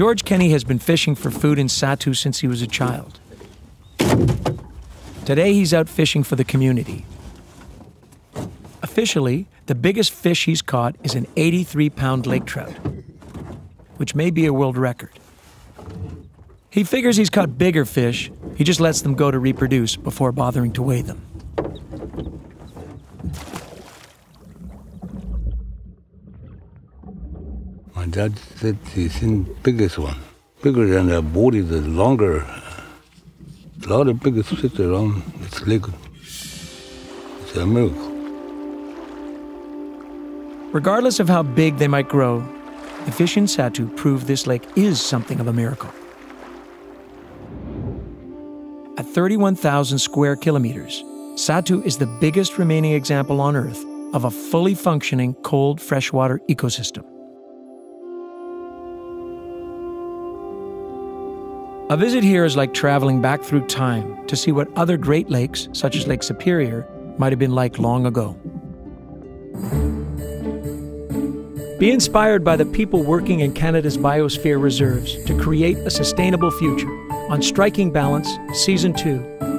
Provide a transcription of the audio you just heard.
George Kenny has been fishing for food in Tsá Tué since he was a child. Today he's out fishing for the community. Officially, the biggest fish he's caught is an 83 pound lake trout, which may be a world record. He figures he's caught bigger fish, he just lets them go to reproduce before bothering to weigh them. My dad said he's seen biggest one, bigger than the body, the longer. A lot of biggest fish around this lake. It's a miracle. Regardless of how big they might grow, the fish in Tsá Tué prove this lake is something of a miracle. At 31,000 square kilometers, Tsá Tué is the biggest remaining example on Earth of a fully functioning cold freshwater ecosystem. A visit here is like traveling back through time to see what other Great Lakes, such as Lake Superior, might have been like long ago. Be inspired by the people working in Canada's biosphere reserves to create a sustainable future on Striking Balance, Season 2,